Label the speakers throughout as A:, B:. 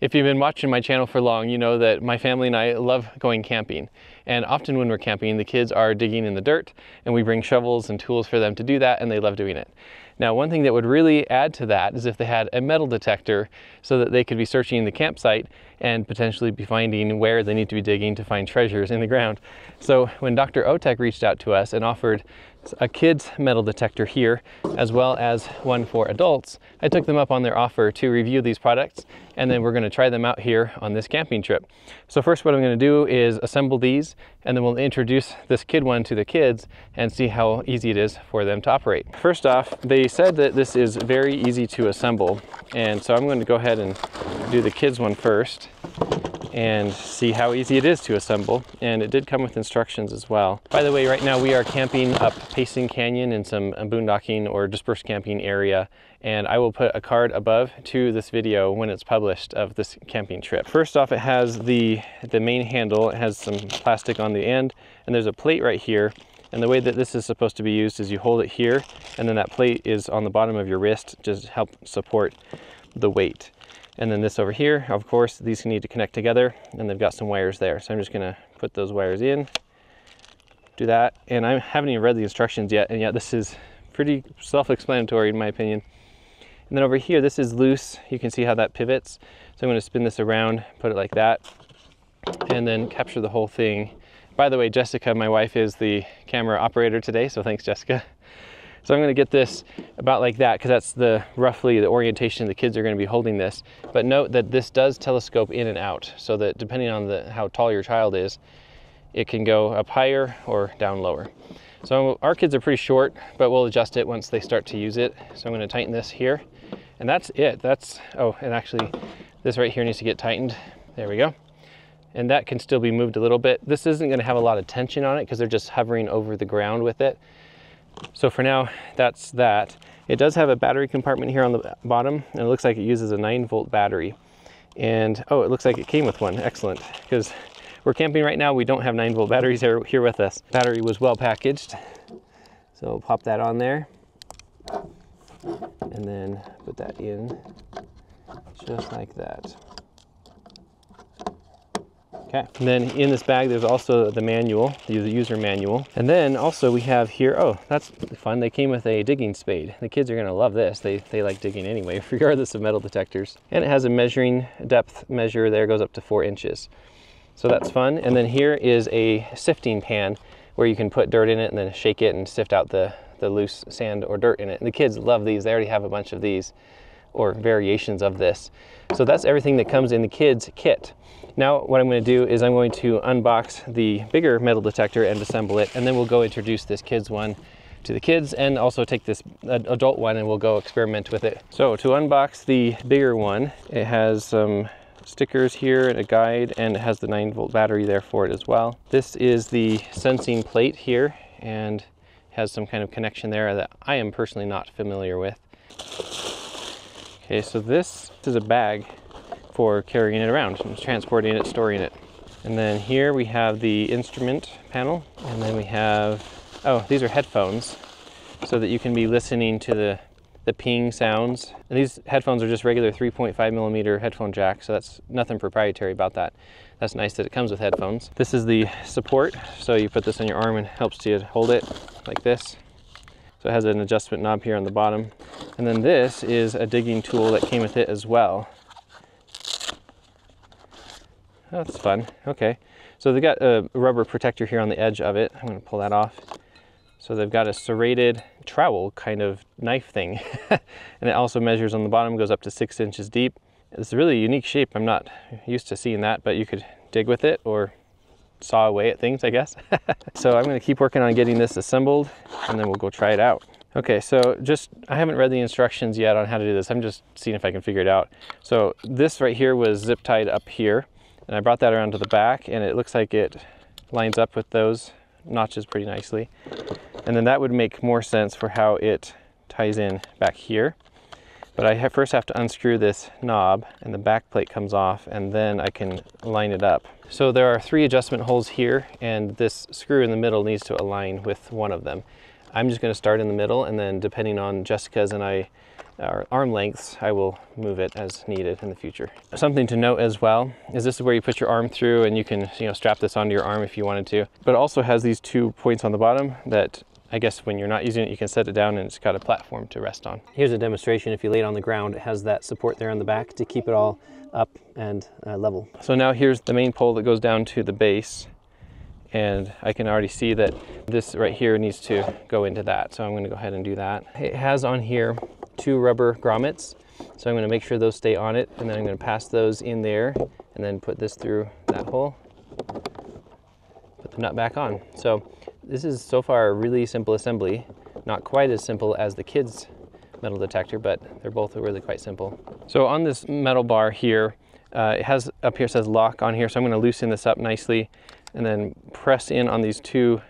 A: If you've been watching my channel for long, you know that my family and I love going camping. And often when we're camping, the kids are digging in the dirt and we bring shovels and tools for them to do that and they love doing it. Now, one thing that would really add to that is if they had a metal detector so that they could be searching the campsite and potentially be finding where they need to be digging to find treasures in the ground. So when Dr. Ötek reached out to us and offered a kid's metal detector here, as well as one for adults, I took them up on their offer to review these products, and then we're gonna try them out here on this camping trip. So first what I'm gonna do is assemble these, and then we'll introduce this kid one to the kids and see how easy it is for them to operate. First off, they said that this is very easy to assemble, and so I'm going to go ahead and do the kids one first and see how easy it is to assemble. And it did come with instructions as well. By the way, right now we are camping up Payson Canyon in some boondocking or dispersed camping area. And I will put a card above to this video when it's published of this camping trip. First off, it has the, the main handle. It has some plastic on the end and there's a plate right here. And the way that this is supposed to be used is you hold it here and then that plate is on the bottom of your wrist, just help support the weight. And then this over here, of course, these need to connect together and they've got some wires there. So I'm just gonna put those wires in, do that. And I haven't even read the instructions yet, and yet this is pretty self-explanatory in my opinion. And then over here, this is loose. You can see how that pivots. So I'm gonna spin this around, put it like that, and then capture the whole thing. By the way, Jessica, my wife, is the camera operator today, so thanks, Jessica. So I'm gonna get this about like that because that's the roughly the orientation the kids are gonna be holding this. But note that this does telescope in and out so that depending on the, how tall your child is, it can go up higher or down lower. So our kids are pretty short, but we'll adjust it once they start to use it. So I'm gonna tighten this here and that's it. That's, oh, and actually this right here needs to get tightened. There we go. And that can still be moved a little bit. This isn't gonna have a lot of tension on it because they're just hovering over the ground with it. So for now, that's that. It does have a battery compartment here on the bottom, and it looks like it uses a 9 volt battery. And, oh, it looks like it came with one. Excellent, because we're camping right now. We don't have 9 volt batteries here, here with us. Battery was well packaged. So pop that on there. And then put that in just like that. Okay, and then in this bag, there's also the manual, the user manual. And then also we have here, oh, that's fun. They came with a digging spade. The kids are gonna love this. They, they like digging anyway, regardless of metal detectors. And it has a measuring depth measure there, goes up to four inches. So that's fun. And then here is a sifting pan where you can put dirt in it and then shake it and sift out the, the loose sand or dirt in it. And the kids love these. They already have a bunch of these or variations of this. So that's everything that comes in the kids kit. Now what I'm going to do is I'm going to unbox the bigger metal detector and assemble it and then we'll go introduce this kids one to the kids and also take this adult one and we'll go experiment with it. So to unbox the bigger one, it has some stickers here and a guide and it has the 9 volt battery there for it as well. This is the sensing plate here and has some kind of connection there that I am personally not familiar with. Okay, so this is a bag for carrying it around, transporting it, storing it. And then here we have the instrument panel, and then we have, oh, these are headphones, so that you can be listening to the, the ping sounds. And these headphones are just regular 3.5 millimeter headphone jack, so that's nothing proprietary about that. That's nice that it comes with headphones. This is the support, so you put this on your arm and helps you hold it like this. So it has an adjustment knob here on the bottom. And then this is a digging tool that came with it as well. That's fun. Okay. So they've got a rubber protector here on the edge of it. I'm going to pull that off. So they've got a serrated trowel kind of knife thing. and it also measures on the bottom, goes up to six inches deep. It's a really unique shape. I'm not used to seeing that, but you could dig with it or saw away at things, I guess. so I'm gonna keep working on getting this assembled and then we'll go try it out. Okay, so just, I haven't read the instructions yet on how to do this. I'm just seeing if I can figure it out. So this right here was zip tied up here and I brought that around to the back and it looks like it lines up with those notches pretty nicely. And then that would make more sense for how it ties in back here. But I first have to unscrew this knob and the back plate comes off and then I can line it up. So there are three adjustment holes here and this screw in the middle needs to align with one of them. I'm just gonna start in the middle and then depending on Jessica's and I or arm lengths, I will move it as needed in the future. Something to note as well is this is where you put your arm through and you can you know strap this onto your arm if you wanted to. But it also has these two points on the bottom that I guess when you're not using it, you can set it down and it's got a platform to rest on. Here's a demonstration. If you lay it on the ground, it has that support there on the back to keep it all up and uh, level. So now here's the main pole that goes down to the base and I can already see that this right here needs to go into that. So I'm gonna go ahead and do that. It has on here two rubber grommets. So I'm gonna make sure those stay on it and then I'm gonna pass those in there and then put this through that hole, put the nut back on. So this is so far a really simple assembly, not quite as simple as the kids metal detector, but they're both really quite simple. So on this metal bar here, uh, it has up here says lock on here, so I'm going to loosen this up nicely and then press in on these two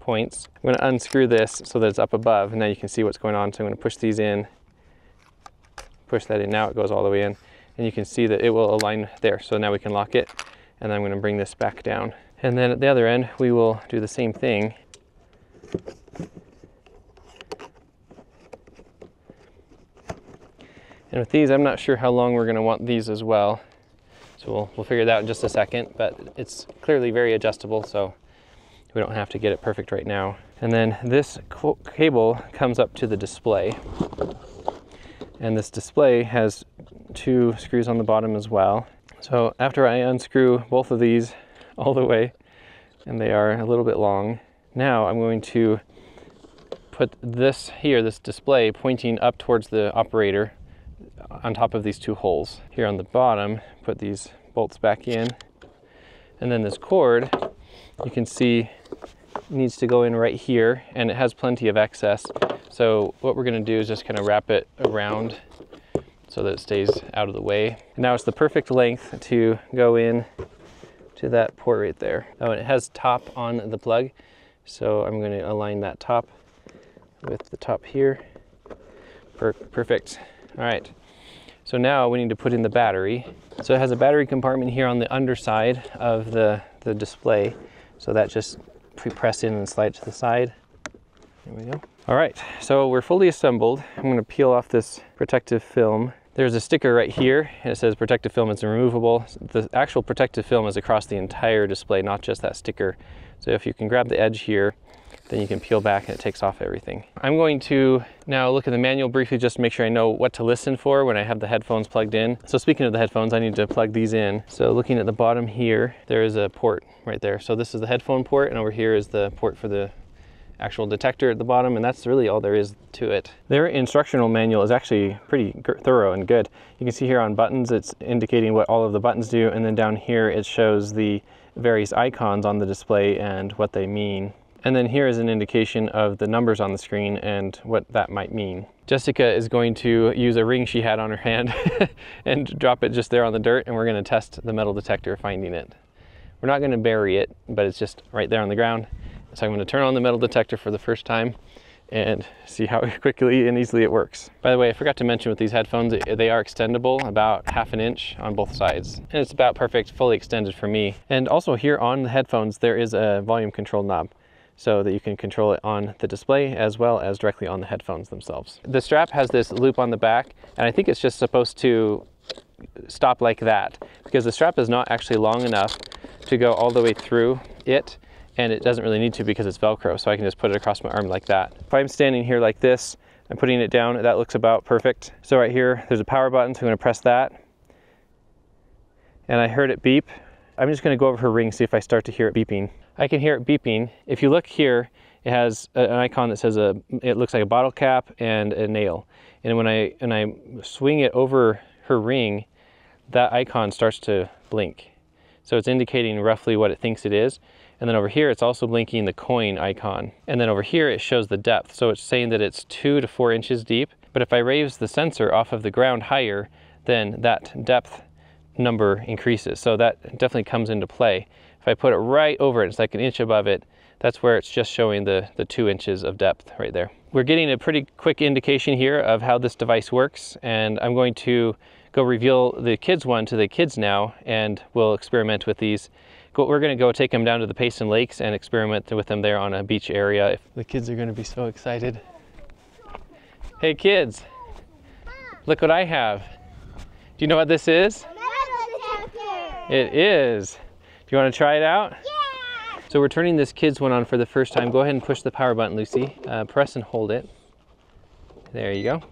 A: points. I'm going to unscrew this so that it's up above, and now you can see what's going on. So I'm going to push these in, push that in. Now it goes all the way in, and you can see that it will align there. So now we can lock it, and I'm going to bring this back down. And then at the other end, we will do the same thing and with these, I'm not sure how long we're going to want these as well. So we'll, we'll figure that out in just a second, but it's clearly very adjustable, so we don't have to get it perfect right now. And then this cable comes up to the display. And this display has two screws on the bottom as well. So after I unscrew both of these all the way, and they are a little bit long, now I'm going to put this here, this display, pointing up towards the operator on top of these two holes. Here on the bottom, put these bolts back in. And then this cord, you can see needs to go in right here and it has plenty of excess. So what we're gonna do is just kind of wrap it around so that it stays out of the way. Now it's the perfect length to go in to that port right there. Oh, and it has top on the plug. So I'm going to align that top with the top here. Per perfect. All right. So now we need to put in the battery. So it has a battery compartment here on the underside of the, the display. So that just press in and slide to the side. There we go. All right, so we're fully assembled. I'm gonna peel off this protective film. There's a sticker right here and it says protective film is removable. The actual protective film is across the entire display, not just that sticker. So if you can grab the edge here, then you can peel back and it takes off everything. I'm going to now look at the manual briefly just to make sure I know what to listen for when I have the headphones plugged in. So speaking of the headphones, I need to plug these in. So looking at the bottom here, there is a port right there. So this is the headphone port and over here is the port for the actual detector at the bottom and that's really all there is to it. Their instructional manual is actually pretty thorough and good. You can see here on buttons it's indicating what all of the buttons do and then down here it shows the various icons on the display and what they mean. And then here is an indication of the numbers on the screen and what that might mean. Jessica is going to use a ring she had on her hand and drop it just there on the dirt and we're going to test the metal detector finding it. We're not going to bury it, but it's just right there on the ground. So I'm going to turn on the metal detector for the first time and see how quickly and easily it works. By the way, I forgot to mention with these headphones, eh, they are extendable about half an inch on both sides. And it's about perfect, fully extended for me. And also here on the headphones, there is a volume control knob so that you can control it on the display as well as directly on the headphones themselves. The strap has this loop on the back, and I think it's just supposed to stop like that because the strap is not actually long enough to go all the way through it and it doesn't really need to because it's Velcro, so I can just put it across my arm like that. If I'm standing here like this, I'm putting it down, that looks about perfect. So right here, there's a power button, so I'm gonna press that. And I heard it beep. I'm just gonna go over her ring, see if I start to hear it beeping. I can hear it beeping. If you look here, it has an icon that says a, it looks like a bottle cap and a nail. And when I, when I swing it over her ring, that icon starts to blink. So it's indicating roughly what it thinks it is. And then over here, it's also blinking the coin icon. And then over here, it shows the depth. So it's saying that it's two to four inches deep. But if I raise the sensor off of the ground higher, then that depth number increases. So that definitely comes into play. If I put it right over it, it's like an inch above it, that's where it's just showing the, the two inches of depth right there. We're getting a pretty quick indication here of how this device works, and I'm going to go reveal the kids one to the kids now, and we'll experiment with these. We're gonna go take them down to the Payson Lakes and experiment with them there on a beach area. If the kids are gonna be so excited. Hey kids, look what I have. Do you know what this is? It is. Do you want to try it out?
B: Yeah.
A: So we're turning this kids one on for the first time. Go ahead and push the power button, Lucy. Uh, press and hold it. There you go.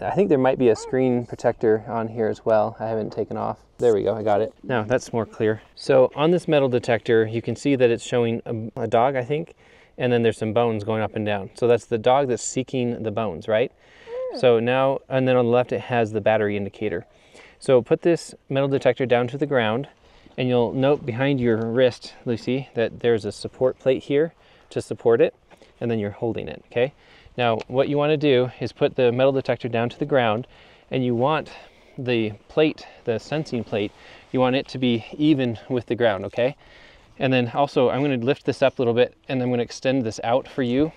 A: I think there might be a screen protector on here as well. I haven't taken off. There we go, I got it. Now that's more clear. So on this metal detector, you can see that it's showing a, a dog, I think, and then there's some bones going up and down. So that's the dog that's seeking the bones, right? So now, and then on the left, it has the battery indicator. So put this metal detector down to the ground, and you'll note behind your wrist, Lucy, that there's a support plate here to support it, and then you're holding it, okay? Now, what you want to do is put the metal detector down to the ground, and you want the plate, the sensing plate, you want it to be even with the ground, okay? And then also, I'm going to lift this up a little bit, and I'm going to extend this out for you.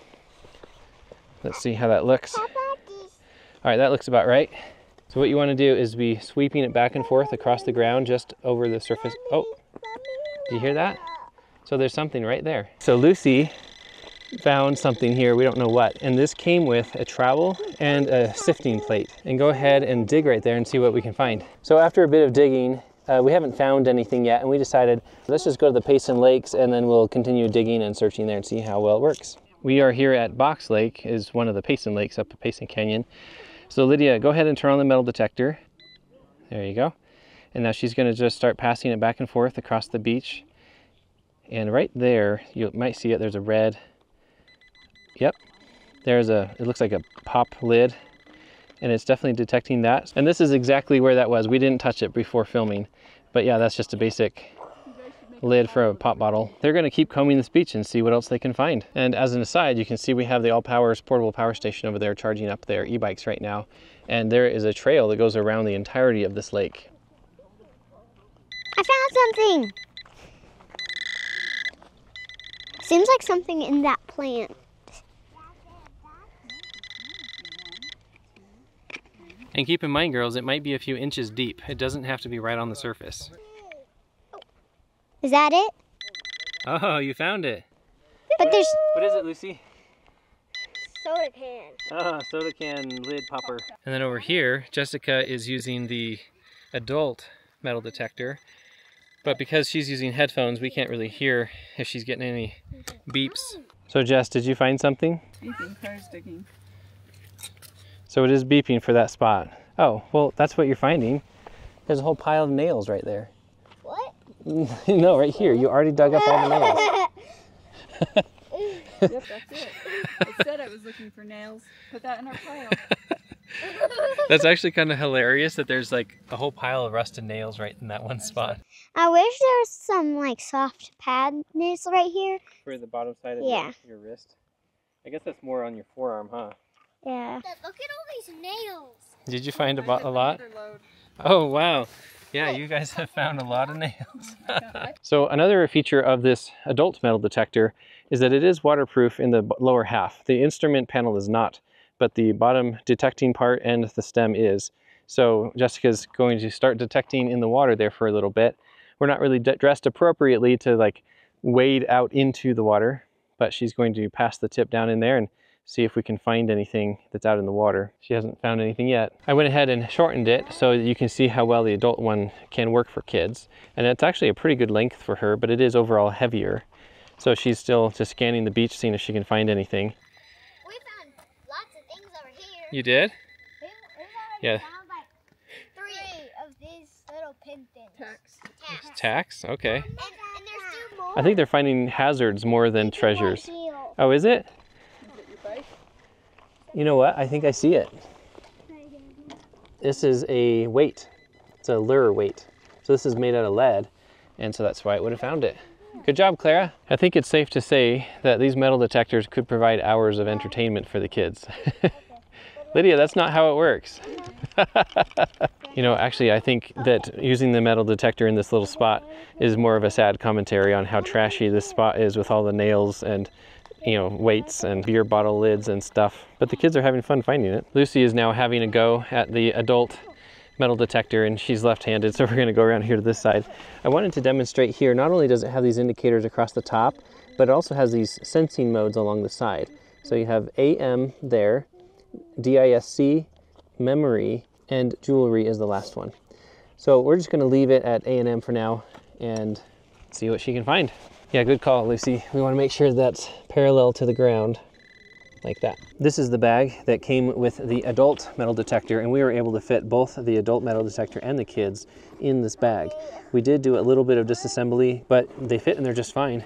A: Let's see how that looks.
B: How?
A: All right, that looks about right. So what you want to do is be sweeping it back and forth across the ground just over the surface. Oh, do you hear that? So there's something right there. So Lucy found something here, we don't know what, and this came with a trowel and a sifting plate. And go ahead and dig right there and see what we can find. So after a bit of digging, uh, we haven't found anything yet, and we decided let's just go to the Payson Lakes and then we'll continue digging and searching there and see how well it works. We are here at Box Lake, is one of the Payson Lakes up at Payson Canyon. So Lydia, go ahead and turn on the metal detector. There you go. And now she's going to just start passing it back and forth across the beach. And right there, you might see it, there's a red, yep, there's a, it looks like a pop lid. And it's definitely detecting that. And this is exactly where that was. We didn't touch it before filming. But yeah, that's just a basic lid for a pop bottle. They're going to keep combing this beach and see what else they can find. And as an aside, you can see we have the Allpowers portable power station over there charging up their e-bikes right now. And there is a trail that goes around the entirety of this lake.
B: I found something. Seems like something in that plant.
A: And keep in mind, girls, it might be a few inches deep. It doesn't have to be right on the surface.
B: Is that it?
A: Oh, you found it.
B: But there's
A: What is it, Lucy?
B: soda can.
A: Ah, soda can lid popper. And then over here, Jessica is using the adult metal detector. But because she's using headphones, we can't really hear if she's getting any beeps. So Jess, did you find something?
C: Anything, cars digging.
A: So it is beeping for that spot. Oh, well, that's what you're finding. There's a whole pile of nails right there.
B: What?
A: no, right here. You already dug up all the nails.
C: Yep, that's it. It said I was looking for nails. Put that in our pile.
A: That's actually kind of hilarious that there's like a whole pile of rusted nails right in that one spot.
B: I wish there was some like soft pad nails right here.
A: For the bottom side of
B: Yeah.
A: your, your wrist. I guess that's more on your forearm, huh?
B: Yeah. Look at all these nails.
A: Did you find a,
C: I
A: bo-
C: have
A: a lot? Oh, wow. Yeah, oh. you guys have found a lot of nails. Oh so another feature of this adult metal detector is that it is waterproof in the lower half. The instrument panel is not, but the bottom detecting part and the stem is. So Jessica's going to start detecting in the water there for a little bit. We're not really dressed appropriately to like wade out into the water, but she's going to pass the tip down in there and see if we can find anything that's out in the water. She hasn't found anything yet. I went ahead and shortened it so that you can see how well the adult one can work for kids. And it's actually a pretty good length for her, but it is overall heavier. So she's still just scanning the beach, seeing if she can find anything.
B: We found lots of things over here.
A: You did?
B: We, we
A: Yeah.
B: found like three of these little pin things.
C: Text.
B: Tacks.
A: Tax? Okay.
B: And, and there's two more.
A: I think they're finding hazards more than treasures. Oh, is it?
C: Is it your bike?
A: You know what? I think I see it. This is a weight. It's a lure weight. So this is made out of lead, and so that's why it would have found it. Good job, Clara. I think it's safe to say that these metal detectors could provide hours of entertainment for the kids. Lydia, that's not how it works. you know, actually, I think that using the metal detector in this little spot is more of a sad commentary on how trashy this spot is with all the nails and you know, weights and beer bottle lids and stuff. But the kids are having fun finding it. Lucy is now having a go at the adult metal detector and she's left-handed, so we're gonna go around here to this side. I wanted to demonstrate here, not only does it have these indicators across the top, but it also has these sensing modes along the side. So you have AM there, DISC, memory, and jewelry is the last one. So we're just gonna leave it at AM for now and see what she can find. Yeah, good call, Lucy. We wanna make sure that's parallel to the ground like that. This is the bag that came with the adult metal detector and we were able to fit both the adult metal detector and the kids in this bag. We did do a little bit of disassembly, but they fit in there just fine.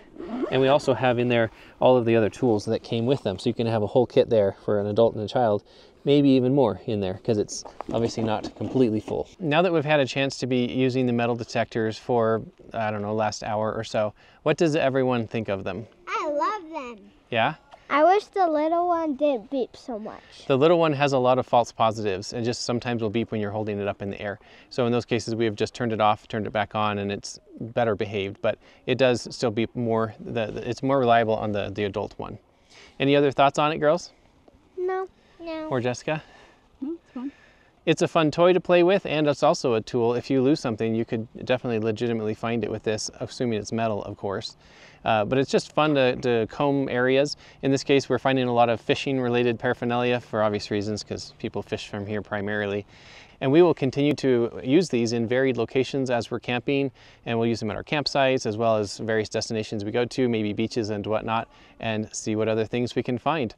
A: And we also have in there all of the other tools that came with them. So you can have a whole kit there for an adult and a child, maybe even more in there because it's obviously not completely full. Now that we've had a chance to be using the metal detectors for, I don't know, last hour or so, what does everyone think of them?
B: I love them.
A: Yeah?
B: I wish the little one didn't beep so much.
A: The little one has a lot of false positives and just sometimes will beep when you're holding it up in the air. So in those cases, we have just turned it off, turned it back on, and it's better behaved, but it does still beep more, the, the- it's more reliable on the, the adult one. Any other thoughts on it, girls?
B: No. No.
A: Or Jessica?
C: No, it's fun.
A: It's a fun toy to play with, and it's also a tool. If you lose something, you could definitely legitimately find it with this, assuming it's metal, of course. Uh, but it's just fun to, to comb areas. In this case, we're finding a lot of fishing related paraphernalia for obvious reasons, because people fish from here primarily. And we will continue to use these in varied locations as we're camping, and we'll use them at our campsites as well as various destinations we go to, maybe beaches and whatnot, and see what other things we can find.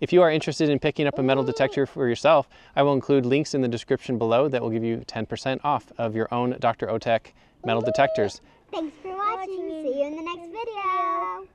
A: If you are interested in picking up a metal detector for yourself, I will include links in the description below that will give you 10% off of your own Dr. Ötek metal detectors.
B: Thanks for watching. See you in the next video.